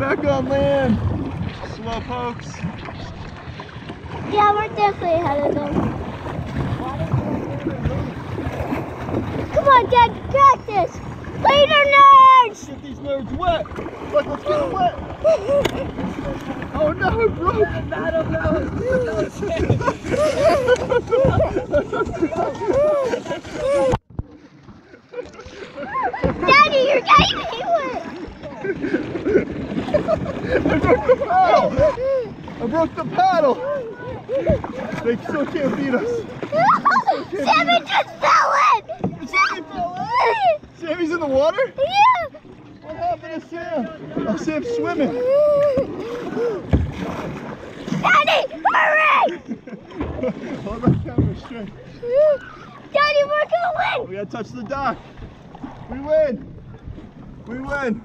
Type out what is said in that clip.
back on land. Slow pokes. Yeah, we're definitely ahead of them. Come on, Dad, this. Later, nerds! Get these nerds wet. Look, let's get them wet. Oh no, it broke. I don't know. Daddy, you're getting me wet. I broke the paddle. I broke the paddle. They still can't beat us. Sammy just fell in. Sammy fell in. Sammy's in the water? Yeah. What happened to Sam? Oh, Sam's swimming. Daddy, hurry! Hold that camera straight. Daddy, we're gonna win. We gotta touch the dock. We win. We win.